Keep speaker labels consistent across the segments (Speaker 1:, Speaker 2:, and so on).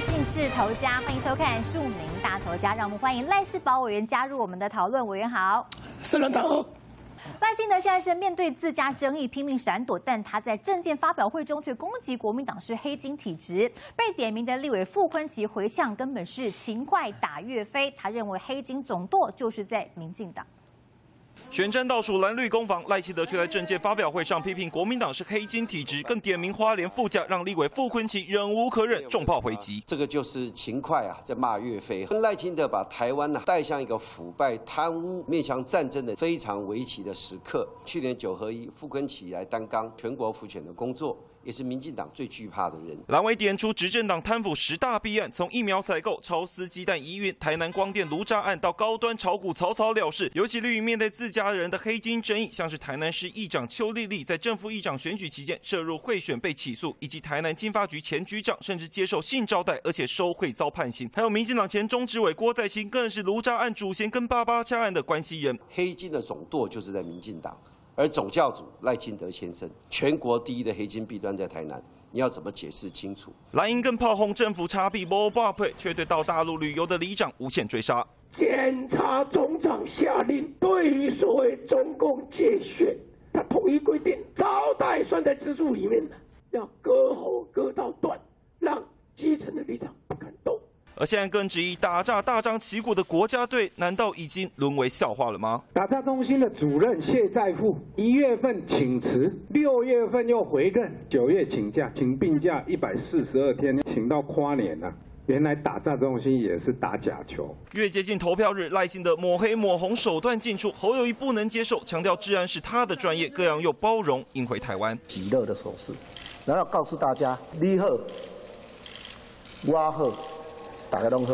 Speaker 1: 姓氏头家，欢迎收看《庶民大头家》，让我们欢迎赖世宝委员加入我们的讨论。委员好，
Speaker 2: 是领导好。
Speaker 1: 赖清德现在是面对自家争议拼命闪躲，但他在政见发表会中却攻击国民党是黑金体质。被点名的立委傅昆萁回呛根本是勤快打岳飞，他认为黑金总舵就是在民进党。
Speaker 3: 选战倒数，蓝绿攻防，赖清德却在政界发表会上批评国民党是黑金体质，更点名花莲副将，让立委傅昆萁忍无可忍，重炮回击。
Speaker 4: 这个就是勤快啊，在骂岳飞。赖清德把台湾呢带向一个腐败、贪污、面向战争的非常危急的时刻。去年九合一，傅昆萁来担纲全国复选的工作。也是民进党最惧怕的人。
Speaker 3: 蓝委点出执政党贪腐十大弊案，从疫苗采购、超私鸡蛋疑云、台南光电炉渣案到高端炒股草草了事。尤其绿营面对自家人的黑金争议，像是台南市议长邱丽丽在正副议长选举期间涉入贿选被起诉，以及台南经发局前局长甚至接受性招待而且收贿遭判刑。还有民进党前中执委郭在清更是炉渣案主嫌跟八八掐案的关系人。
Speaker 4: 黑金的总舵就是在民进党。而总教主赖清德先生，全国第一的黑金弊端在台南，你要怎么解释清楚？
Speaker 3: 蓝营跟炮轰政府差币不报配，却对到大陆旅游的里长无限追杀。
Speaker 2: 检察总长下令，对于所谓中共借选，他统一规定，招待算在资助里面的，要割喉割到断，让基层的里长。
Speaker 3: 而现在更质疑打诈大张旗鼓的国家队，难道已经沦为笑话了吗？
Speaker 5: 打诈中心的主任谢在富，一月份请辞，六月份又回任，九月请假，请病假一百四十二天，请到跨年了。原来打诈中心也是打假球。
Speaker 3: 越接近投票日，赖清德抹黑抹红手段尽出，侯友谊不能接受，强调治安是他的专业，各样又包容，赢回台湾。
Speaker 6: 极乐的手势，然后告诉大家，你好，我好。打开东西。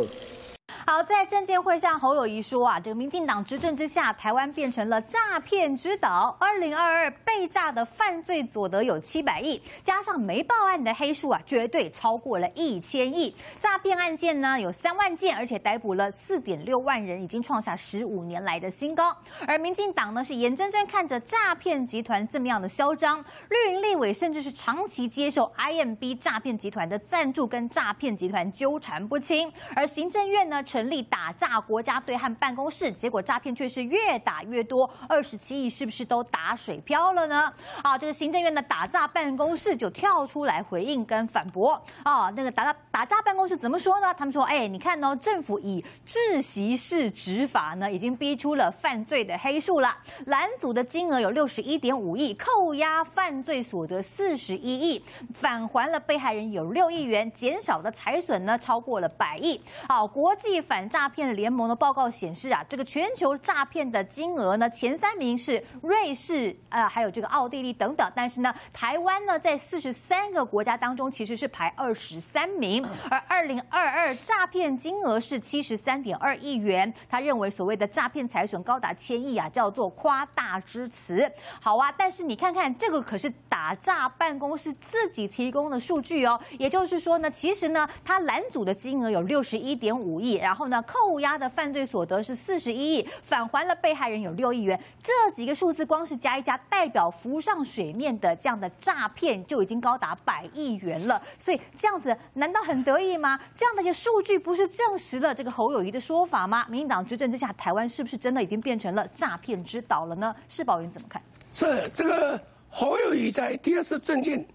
Speaker 1: 好，在证监会上，侯友谊说啊，这个民进党执政之下，台湾变成了诈骗之岛。二零二二被诈的犯罪所得有七百亿，加上没报案的黑数啊，绝对超过了一千亿。诈骗案件呢有三万件，而且逮捕了四点六万人，已经创下十五年来的新高。而民进党呢是眼睁睁看着诈骗集团这么样的嚣张，绿营立委甚至是长期接受 IMB 诈骗集团的赞助，跟诈骗集团纠缠不清。而行政院呢成。立打诈国家队和办公室，结果诈骗却是越打越多，二十七亿是不是都打水漂了呢？啊，这个行政院的打诈办公室就跳出来回应跟反驳啊，那个打打诈办公室怎么说呢？他们说，哎，你看呢，政府以窒息式执法呢，已经逼出了犯罪的黑数了，拦阻的金额有六十一点五亿，扣押犯罪所得四十一亿，返还了被害人有六亿元，减少的财损呢超过了百亿。好，国际。反诈骗联盟的报告显示啊，这个全球诈骗的金额呢，前三名是瑞士呃，还有这个奥地利等等。但是呢，台湾呢，在四十三个国家当中，其实是排二十三名。而二零二二诈骗金额是七十三点二亿元。他认为所谓的诈骗财损高达千亿啊，叫做夸大之词。好啊，但是你看看这个可是打诈办公室自己提供的数据哦。也就是说呢，其实呢，他拦阻的金额有六十一点五亿，然后。呢，扣押的犯罪所得是四十一亿，返还了被害人有六亿元。这几个数字光是加一加，代表浮上水面的这样的诈骗就已经高达百亿元了。所以这样子难道很得意吗？这样的一些数据不是证实了这个侯友谊的说法吗？民进党执政之下，台湾是不是真的已经变成了诈骗之岛了呢？世宝云怎么看？
Speaker 2: 是这个侯友谊在第二次政见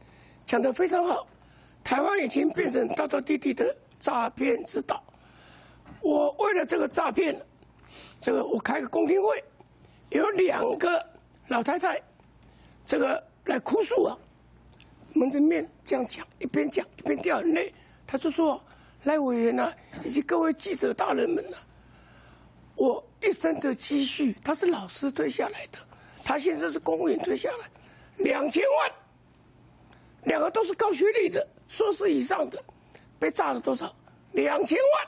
Speaker 2: 讲得非常好，台湾已经变成道道地地的诈骗之岛。我为了这个诈骗，这个我开个公听会，有两个老太太，这个来哭诉啊，蒙着面这样讲，一边讲一边掉眼泪。他就说：“赖委员呐，以及各位记者大人们呐，我一生的积蓄，他是老师退下来的，他现在是公务员退下来，两千万，两个都是高学历的，硕士以上的，被炸了多少？两千万。”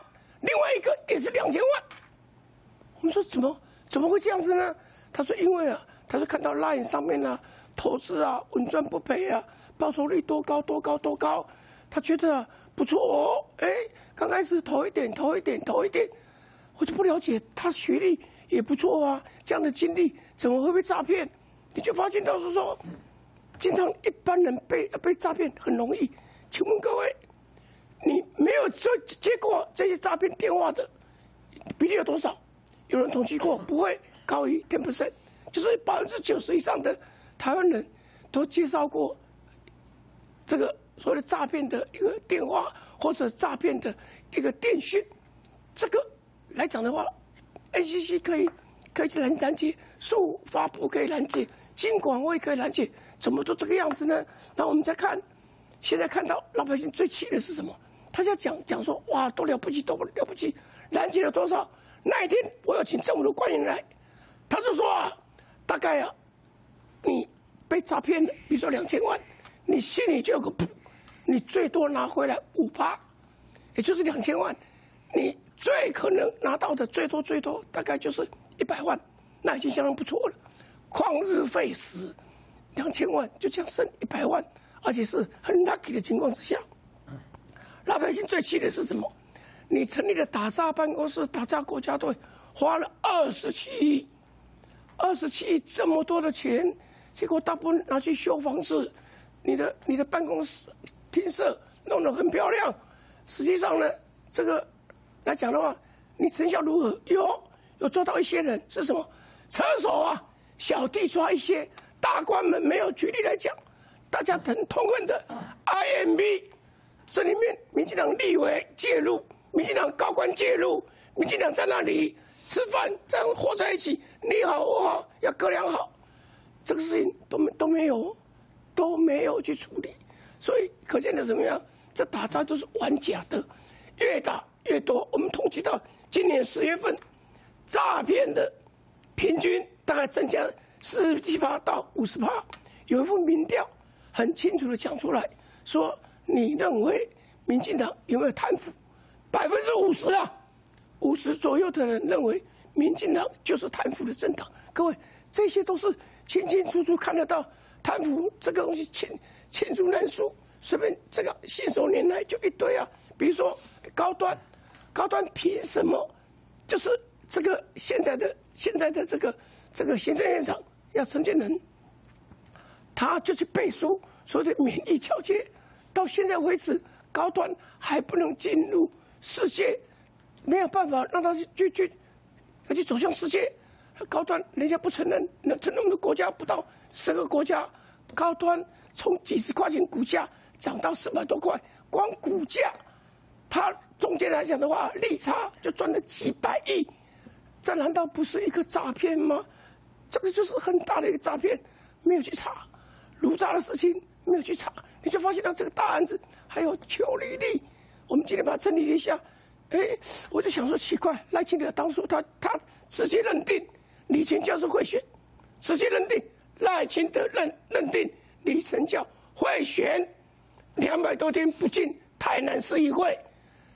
Speaker 2: 是两千万，我们说怎么怎么会这样子呢？他说因为啊，他说看到 Line 上面呢投资啊稳赚不赔啊，报酬率多高多高多高，他觉得不错哦，哎，刚开始投一点投一点投一点，我就不了解他学历也不错啊，这样的经历怎么会被诈骗？你就发现到是说，经常一般人被被诈骗很容易，请问各位。你没有接接过这些诈骗电话的比例有多少？有人统计过，不会高于 ten percent，就是百分之九十以上的台湾人都介绍过这个所谓的诈骗的一个电话或者诈骗的一个电讯。这个来讲的话，NCC 可以可以拦拦截，数发布可以拦截，金管我也可以拦截，怎么都这个样子呢？那我们再看，现在看到老百姓最气的是什么？他在讲讲说，哇，多了不起，多了不起，拦截了多少？那一天我有请政府的官员来，他就说啊，大概啊，你被诈骗的，比如说两千万，你心里就有个谱，你最多拿回来五八，也就是两千万，你。最可能拿到的最多最多大概就是一百万，那已经相当不错了。旷日费时，两千万就这样剩一百万，而且是很 lucky 的情况之下，老百姓最气的是什么？你成立了打诈办公室、打诈国家队，花了二十七亿，二十七亿这么多的钱，结果大部分拿去修房子，你的你的办公室厅舍弄得很漂亮，实际上呢，这个。来讲的话，你成效如何？有有抓到一些人是什么？车手啊，小弟抓一些，大官们没有。举例来讲，大家很痛恨的 IMB，这里面民进党立委介入，民进党高官介入，民进党在那里吃饭，在和在一起，你好我好，要哥俩好，这个事情都没都没有都没有去处理，所以可见的怎么样？这打仗都是玩假的，越打。越多，我们统计到今年十月份，诈骗的平均大概增加四十七趴到五十趴。有一份民调很清楚的讲出来，说你认为民进党有没有贪腐？百分之五十啊，五十左右的人认为民进党就是贪腐的政党。各位，这些都是清清楚楚看得到贪腐这个东西，罄罄竹难书，随便这个信手拈来就一堆啊。比如说高端。高端凭什么？就是这个现在的现在的这个这个行政院长要陈建仁，他就去背书，所谓的免疫交接，到现在为止，高端还不能进入世界，没有办法让他去去去，要去走向世界。高端人家不承认，那承认我们的国家不到十个国家，高端从几十块钱股价涨到四百多块，光股价。他中间来讲的话，利差就赚了几百亿，这难道不是一个诈骗吗？这个就是很大的一个诈骗，没有去查，卢诈的事情没有去查，你就发现到这个大案子还有邱丽丽，我们今天把它整理一下，哎，我就想说奇怪，赖清德当初他他直接认定李成教是会选，直接认定赖清德认认定李成教会选，两百多天不进台南市议会。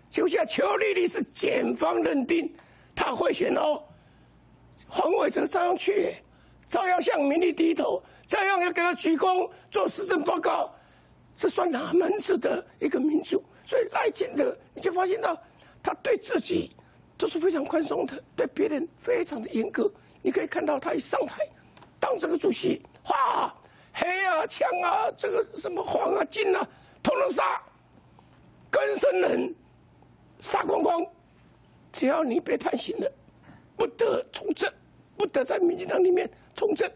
Speaker 2: 就像邱丽丽是检方认定他会选哦，黄伟哲照样去，照样向民意低头，照样要给他鞠躬做施政报告，这算哪门子的一个民主？所以赖清德，你就发现到他对自己都是非常宽松的，对别人非常的严格。你可以看到他一上台当这个主席，哇，黑啊、枪啊、这个什么黄啊、金啊，统统杀，根生人。杀光光！只要你被判刑了，不得从政，不得在民进党里面从政。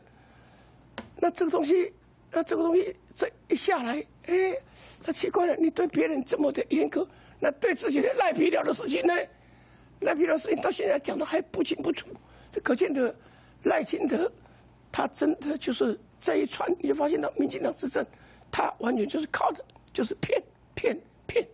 Speaker 2: 那这个东西，那这个东西这一下来，哎，那奇怪了，你对别人这么的严格，那对自己的赖皮了的事情呢？赖皮的事情到现在讲的还不清不楚，这可见的赖清德，他真的就是这一串，你就发现到民进党执政，他完全就是靠的，就是骗骗骗。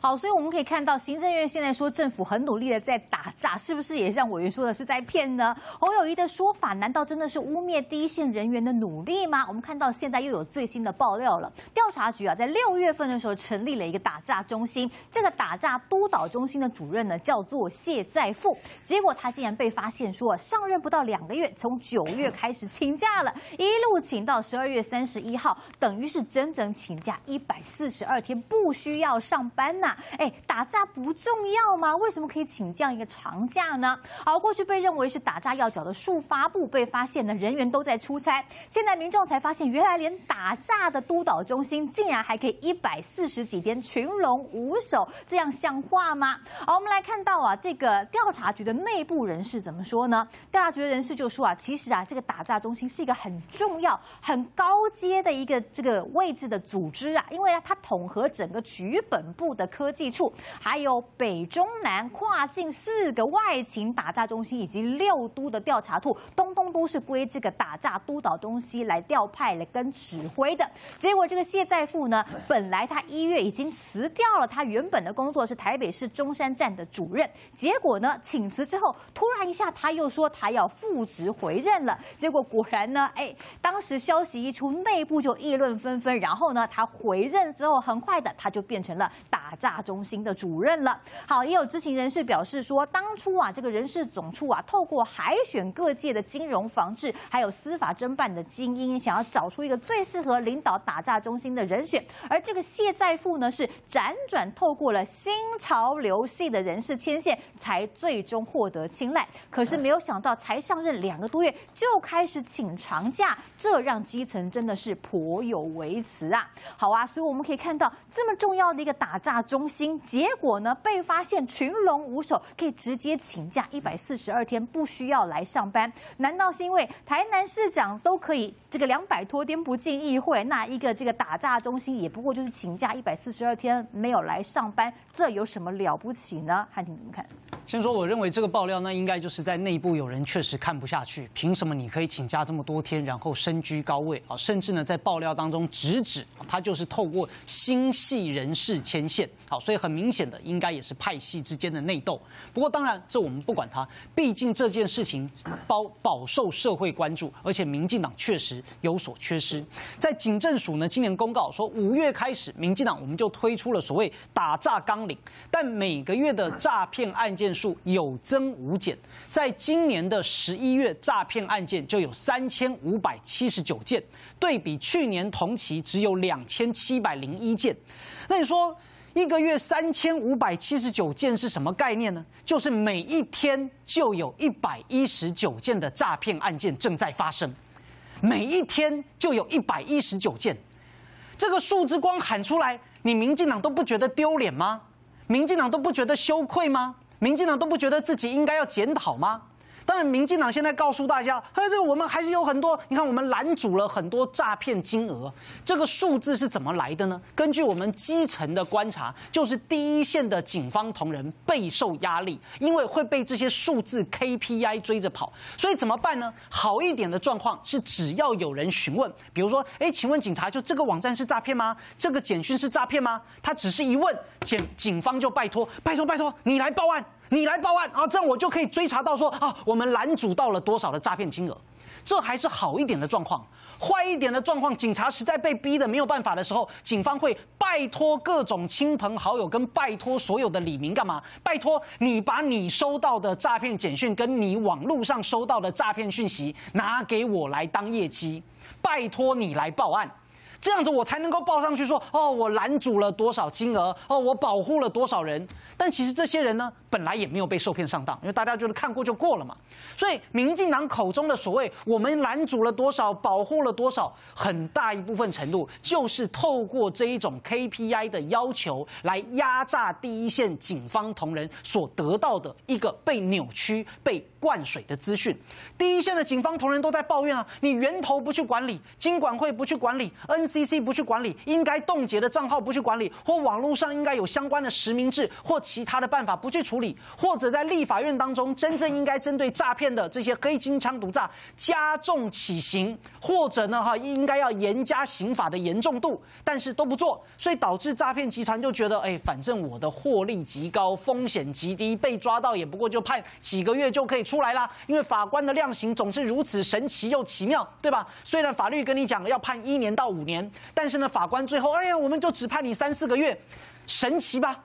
Speaker 1: 好，所以我们可以看到，行政院现在说政府很努力的在打诈，是不是也像委员说的是在骗呢？侯友谊的说法，难道真的是污蔑第一线人员的努力吗？我们看到现在又有最新的爆料了，调查局啊，在六月份的时候成立了一个打诈中心，这个打诈督导中心的主任呢叫做谢在富，结果他竟然被发现说上任不到两个月，从九月开始请假了，一路请到十二月三十一号，等于是整整请假一百四十二天，不需要上班。班呐。哎，打架不重要吗？为什么可以请这样一个长假呢？好，过去被认为是打诈要角的数发部被发现的人员都在出差，现在民众才发现，原来连打诈的督导中心竟然还可以一百四十几天群龙无首，这样像话吗？好，我们来看到啊，这个调查局的内部人士怎么说呢？调查局的人士就说啊，其实啊，这个打诈中心是一个很重要、很高阶的一个这个位置的组织啊，因为啊它统合整个局本部的科技处，还有北中南跨境四个外勤打诈中心以及六都的调查处，东东都是归这个打诈督导中心来调派了跟指挥的。结果这个谢在富呢，本来他一月已经辞掉了他原本的工作是台北市中山站的主任，结果呢，请辞之后，突然一下他又说他要复职回任了。结果果然呢，哎，当时消息一出，内部就议论纷纷。然后呢，他回任之后，很快的他就变成了打打诈中心的主任了。好，也有知情人士表示说，当初啊，这个人事总处啊，透过海选各界的金融防治还有司法侦办的精英，想要找出一个最适合领导打诈中心的人选。而这个谢在富呢，是辗转透过了新潮流系的人事牵线，才最终获得青睐。可是没有想到，才上任两个多月就开始请长假，这让基层真的是颇有微词啊。好啊，所以我们可以看到，这么重要的一个打诈中心，结果呢被发现群龙无首，可以直接请假一百四十二天，不需要来上班。难道是因为台南市长都可以这个两百多天不进议会，那一个这个打诈中心也不过就是请假一百四十二天没有来上班，这有什么了不起呢？汉庭怎么看？
Speaker 7: 先说，我认为这个爆料，那应该就是在内部有人确实看不下去，凭什么你可以请假这么多天，然后身居高位啊？甚至呢，在爆料当中直指他就是透过心系人士牵线，好，所以很明显的应该也是派系之间的内斗。不过当然，这我们不管他，毕竟这件事情包饱受社会关注，而且民进党确实有所缺失。在警政署呢，今年公告说，五月开始，民进党我们就推出了所谓打诈纲领，但每个月的诈骗案件。数有增无减，在今年的十一月，诈骗案件就有三千五百七十九件，对比去年同期只有两千七百零一件。那你说一个月三千五百七十九件是什么概念呢？就是每一天就有一百一十九件的诈骗案件正在发生，每一天就有一百一十九件。这个数字光喊出来，你民进党都不觉得丢脸吗？民进党都不觉得羞愧吗？民进党都不觉得自己应该要检讨吗？当然，民进党现在告诉大家，哎，这个我们还是有很多。你看，我们拦阻了很多诈骗金额，这个数字是怎么来的呢？根据我们基层的观察，就是第一线的警方同仁备受压力，因为会被这些数字 KPI 追着跑。所以怎么办呢？好一点的状况是，只要有人询问，比如说，哎，请问警察，就这个网站是诈骗吗？这个简讯是诈骗吗？他只是一问，警警方就拜托，拜托，拜托，你来报案。你来报案啊，这样我就可以追查到说啊，我们拦阻到了多少的诈骗金额，这还是好一点的状况。坏一点的状况，警察实在被逼的没有办法的时候，警方会拜托各种亲朋好友，跟拜托所有的李明干嘛？拜托你把你收到的诈骗简讯，跟你网络上收到的诈骗讯息拿给我来当业绩，拜托你来报案。这样子我才能够报上去说哦，我拦阻了多少金额哦，我保护了多少人。但其实这些人呢，本来也没有被受骗上当，因为大家觉得看过就过了嘛。所以民进党口中的所谓我们拦阻了多少，保护了多少，很大一部分程度就是透过这一种 KPI 的要求来压榨第一线警方同仁所得到的一个被扭曲、被灌水的资讯。第一线的警方同仁都在抱怨啊，你源头不去管理，经管会不去管理，N。C C 不去管理，应该冻结的账号不去管理，或网络上应该有相关的实名制或其他的办法不去处理，或者在立法院当中真正应该针对诈骗的这些黑金枪毒诈加重起刑，或者呢哈应该要严加刑法的严重度，但是都不做，所以导致诈骗集团就觉得哎，反正我的获利极高，风险极低，被抓到也不过就判几个月就可以出来啦，因为法官的量刑总是如此神奇又奇妙，对吧？虽然法律跟你讲了要判一年到五年但是呢，法官最后，哎呀，我们就只判你三四个月，神奇吧？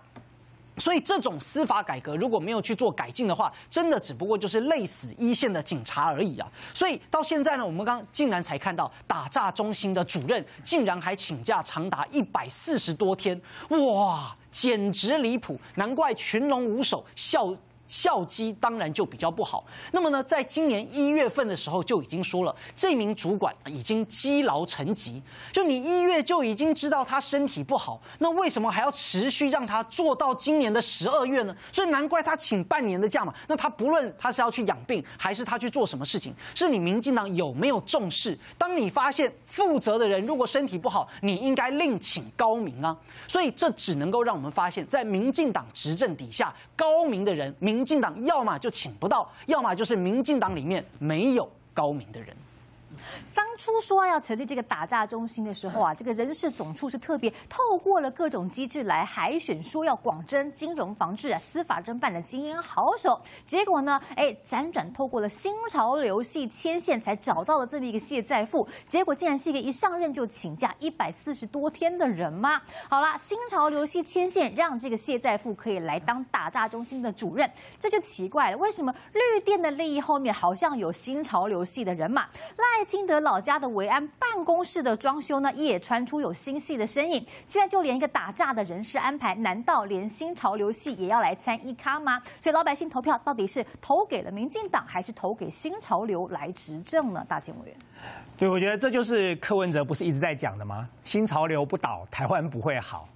Speaker 7: 所以这种司法改革如果没有去做改进的话，真的只不过就是累死一线的警察而已啊！所以到现在呢，我们刚竟然才看到打诈中心的主任竟然还请假长达一百四十多天，哇，简直离谱！难怪群龙无首，笑。效绩当然就比较不好。那么呢，在今年一月份的时候就已经说了，这名主管已经积劳成疾。就你一月就已经知道他身体不好，那为什么还要持续让他做到今年的十二月呢？所以难怪他请半年的假嘛。那他不论他是要去养病，还是他去做什么事情，是你民进党有没有重视？当你发现负责的人如果身体不好，你应该另请高明啊。所以这只能够让我们发现，在民进党执政底下，高明的人民。民进党要么就请不到，要么就是民进党里面没有高明的人。
Speaker 1: 张初说要成立这个打诈中心的时候啊，这个人事总处是特别透过了各种机制来海选，说要广征金融防治啊、司法侦办的精英好手。结果呢，哎，辗转透过了新潮流系牵线，才找到了这么一个谢在富。结果竟然是一个一上任就请假一百四十多天的人吗？好了，新潮流系牵线让这个谢在富可以来当打诈中心的主任，这就奇怪了。为什么绿电的利益后面好像有新潮流系的人马？赖清德老家家的维安办公室的装修呢，也传出有新戏的身影。现在就连一个打架的人事安排，难道连新潮流系也要来参一咖吗？所以老百姓投票到底是投给了民进党，还是投给新潮流来执政呢？大前委员，
Speaker 8: 对，我觉得这就是柯文哲不是一直在讲的吗？新潮流不倒，台湾不会好。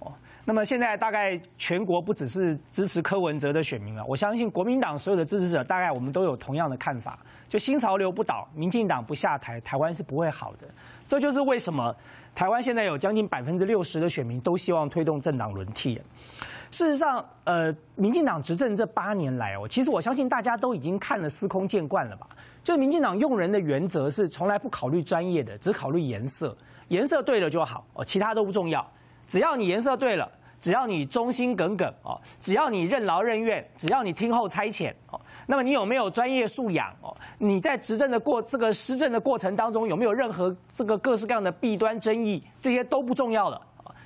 Speaker 8: 那么现在大概全国不只是支持柯文哲的选民了，我相信国民党所有的支持者，大概我们都有同样的看法。就新潮流不倒，民进党不下台，台湾是不会好的。这就是为什么台湾现在有将近百分之六十的选民都希望推动政党轮替。事实上，呃，民进党执政这八年来哦，其实我相信大家都已经看了司空见惯了吧？就民进党用人的原则是从来不考虑专业的，只考虑颜色，颜色对了就好哦，其他都不重要。只要你颜色对了，只要你忠心耿耿哦，只要你任劳任怨，只要你听候差遣哦，那么你有没有专业素养哦？你在执政的过这个施政的过程当中有没有任何这个各式各样的弊端争议？这些都不重要了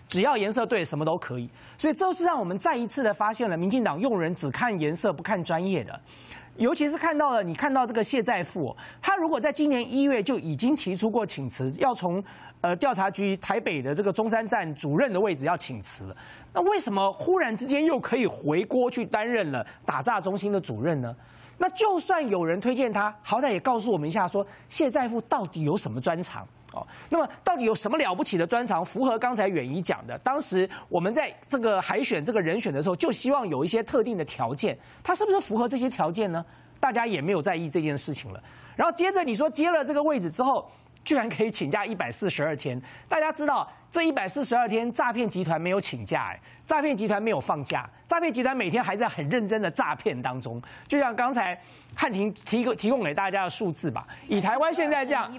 Speaker 8: 只要颜色对，什么都可以。所以这是让我们再一次的发现了，民进党用人只看颜色不看专业的，尤其是看到了你看到这个谢在富，他如果在今年一月就已经提出过请辞，要从。呃，调查局台北的这个中山站主任的位置要请辞，那为什么忽然之间又可以回锅去担任了打诈中心的主任呢？那就算有人推荐他，好歹也告诉我们一下，说谢在富到底有什么专长哦？那么到底有什么了不起的专长，符合刚才远仪讲的？当时我们在这个海选这个人选的时候，就希望有一些特定的条件，他是不是符合这些条件呢？大家也没有在意这件事情了。然后接着你说接了这个位置之后。居然可以请假一百四十二天，大家知道这一百四十二天诈骗集团没有请假，哎，诈骗集团没有放假，诈骗集团每天还在很认真的诈骗当中。就像刚才汉庭提供提供给大家的数字吧，以台湾现在这样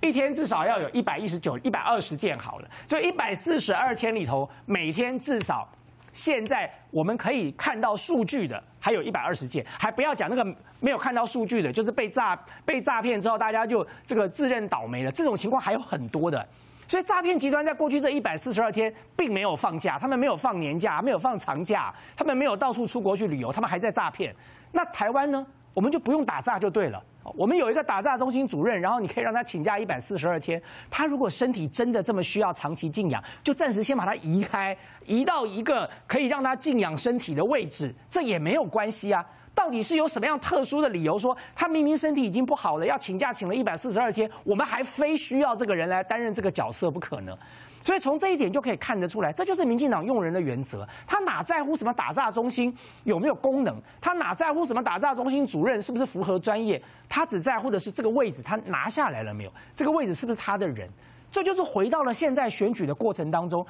Speaker 8: 一一天至少要有一百一十九、一百二十件好了，所以一百四十二天里头，每天至少。现在我们可以看到数据的还有一百二十件，还不要讲那个没有看到数据的，就是被诈被诈骗之后，大家就这个自认倒霉了。这种情况还有很多的，所以诈骗集团在过去这一百四十二天并没有放假，他们没有放年假，没有放长假，他们没有到处出国去旅游，他们还在诈骗。那台湾呢？我们就不用打诈就对了。我们有一个打诈中心主任，然后你可以让他请假一百四十二天。他如果身体真的这么需要长期静养，就暂时先把他移开，移到一个可以让他静养身体的位置，这也没有关系啊。到底是有什么样特殊的理由，说他明明身体已经不好了，要请假请了一百四十二天，我们还非需要这个人来担任这个角色不可能？所以从这一点就可以看得出来，这就是民进党用人的原则。他哪在乎什么打诈中心有没有功能？他哪在乎什么打诈中心主任是不是符合专业？他只在乎的是这个位置他拿下来了没有？这个位置是不是他的人？这就是回到了现在选举的过程当中，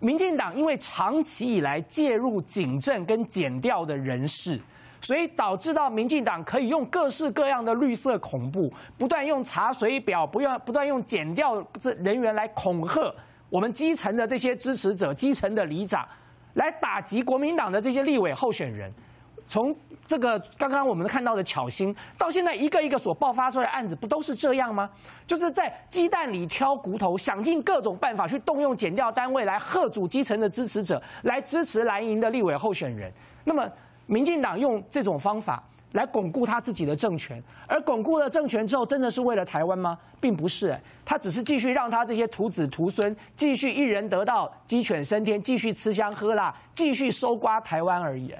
Speaker 8: 民进党因为长期以来介入警政跟检调的人事，所以导致到民进党可以用各式各样的绿色恐怖，不断用查水表，不要不断用减调这人员来恐吓。我们基层的这些支持者、基层的里长，来打击国民党的这些立委候选人。从这个刚刚我们看到的巧心，到现在一个一个所爆发出来的案子，不都是这样吗？就是在鸡蛋里挑骨头，想尽各种办法去动用减掉单位来贺阻基层的支持者，来支持蓝营的立委候选人。那么民进党用这种方法。来巩固他自己的政权，而巩固了政权之后，真的是为了台湾吗？并不是，他只是继续让他这些徒子徒孙继续一人得道鸡犬升天，继续吃香喝辣，继续搜刮台湾而已。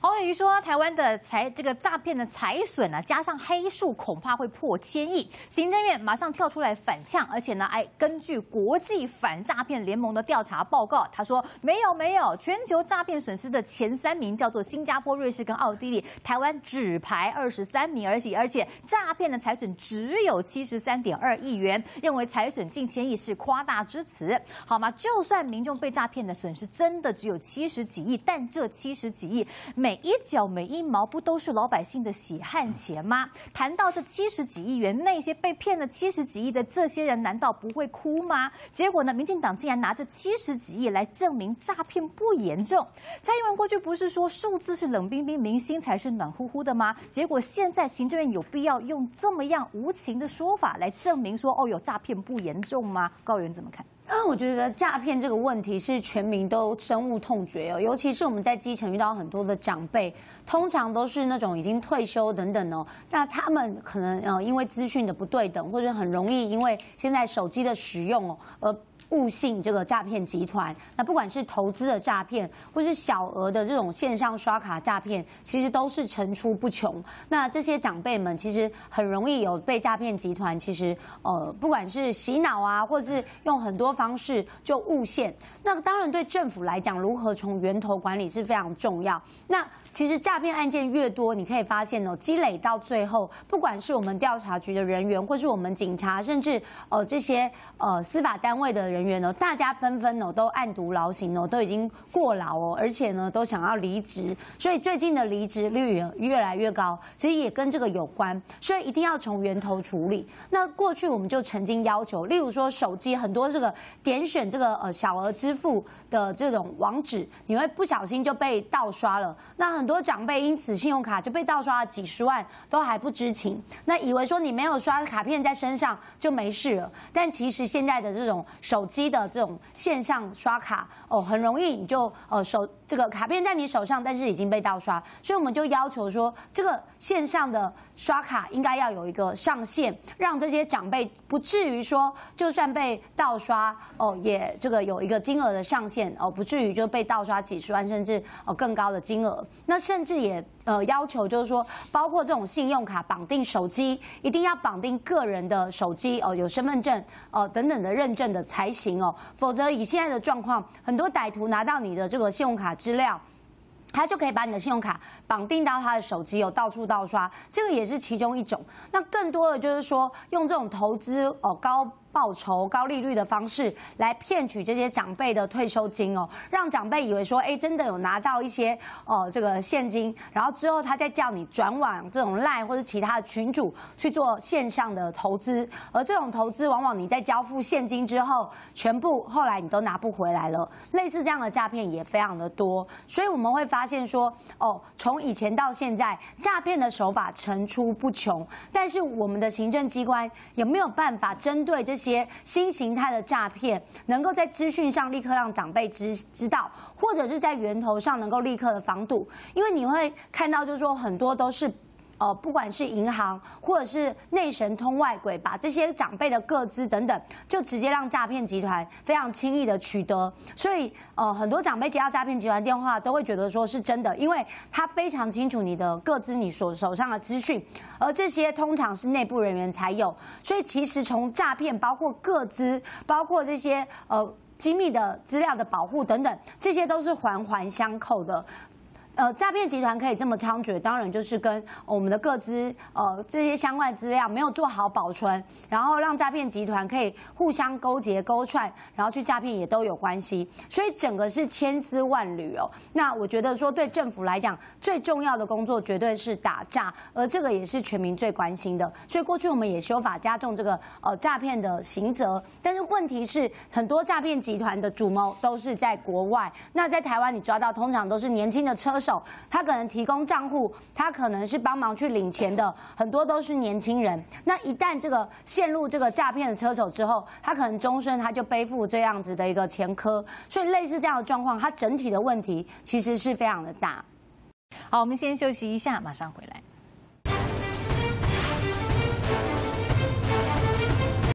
Speaker 1: 侯友谊说，台湾的财这个诈骗的财损呢，加上黑数，恐怕会破千亿。行政院马上跳出来反呛，而且呢，哎，根据国际反诈骗联盟的调查报告，他说没有没有，全球诈骗损失的前三名叫做新加坡、瑞士跟奥地利，台湾只排二十三名，而且而且诈骗的财损只有七十三点二亿元，认为财损近千亿是夸大之词，好吗？就算民众被诈骗的损失真的只有七十几亿，但这七十几亿每每一角每一毛不都是老百姓的血汗钱吗？谈到这七十几亿元，那些被骗了七十几亿的这些人，难道不会哭吗？结果呢，民进党竟然拿着七十几亿来证明诈骗不严重。蔡英文过去不是说数字是冷冰冰，明星才是暖乎乎的吗？结果现在行政院有必要用这么样无情的说法来证明说，哦，有诈骗不严重吗？高原怎么看？
Speaker 9: 啊，我觉得诈骗这个问题是全民都深恶痛绝哦，尤其是我们在基层遇到很多的长辈，通常都是那种已经退休等等哦，那他们可能呃因为资讯的不对等，或者很容易因为现在手机的使用哦而。误信这个诈骗集团，那不管是投资的诈骗，或是小额的这种线上刷卡诈骗，其实都是层出不穷。那这些长辈们其实很容易有被诈骗集团，其实呃，不管是洗脑啊，或是用很多方式就误线。那当然对政府来讲，如何从源头管理是非常重要。那其实诈骗案件越多，你可以发现哦，积累到最后，不管是我们调查局的人员，或是我们警察，甚至呃这些呃司法单位的人人员呢，大家纷纷哦都暗毒劳形哦，都已经过劳哦，而且呢都想要离职，所以最近的离职率越来越高，其实也跟这个有关，所以一定要从源头处理。那过去我们就曾经要求，例如说手机很多这个点选这个呃小额支付的这种网址，你会不小心就被盗刷了，那很。多长辈因此信用卡就被盗刷了几十万，都还不知情，那以为说你没有刷卡片在身上就没事了。但其实现在的这种手机的这种线上刷卡哦，很容易你就呃手这个卡片在你手上，但是已经被盗刷，所以我们就要求说，这个线上的刷卡应该要有一个上限，让这些长辈不至于说就算被盗刷哦，也这个有一个金额的上限哦，不至于就被盗刷几十万甚至哦更高的金额。那甚至也呃要求，就是说，包括这种信用卡绑定手机，一定要绑定个人的手机哦，有身份证哦等等的认证的才行哦，否则以现在的状况，很多歹徒拿到你的这个信用卡资料，他就可以把你的信用卡绑定到他的手机，有到处盗刷，这个也是其中一种。那更多的就是说，用这种投资哦高。报酬高利率的方式来骗取这些长辈的退休金哦，让长辈以为说，哎，真的有拿到一些哦这个现金，然后之后他再叫你转往这种赖或者其他的群主去做线上的投资，而这种投资往往你在交付现金之后，全部后来你都拿不回来了。类似这样的诈骗也非常的多，所以我们会发现说，哦，从以前到现在，诈骗的手法层出不穷，但是我们的行政机关有没有办法针对这些新形态的诈骗，能够在资讯上立刻让长辈知知道，或者是在源头上能够立刻的防堵，因为你会看到，就是说很多都是。哦，不管是银行或者是内神通外鬼，把这些长辈的个资等等，就直接让诈骗集团非常轻易的取得。所以，呃，很多长辈接到诈骗集团电话，都会觉得说是真的，因为他非常清楚你的个资，你所手上的资讯，而这些通常是内部人员才有。所以，其实从诈骗，包括个资，包括这些呃机密的资料的保护等等，这些都是环环相扣的。呃，诈骗集团可以这么猖獗，当然就是跟我们的各资呃这些相关资料没有做好保存，然后让诈骗集团可以互相勾结勾串，然后去诈骗也都有关系。所以整个是千丝万缕哦。那我觉得说对政府来讲，最重要的工作绝对是打诈，而这个也是全民最关心的。所以过去我们也修法加重这个呃诈骗的刑责，但是问题是很多诈骗集团的主谋都是在国外，那在台湾你抓到通常都是年轻的车。他可能提供账户，他可能是帮忙去领钱的，很多都是年轻人。那一旦这个陷入这个诈骗的车手之后，他可能终身他就背负这样子的一个前科。所以类似这样的状况，它整体的问题其实是非常的大。
Speaker 1: 好，我们先休息一下，马上回来。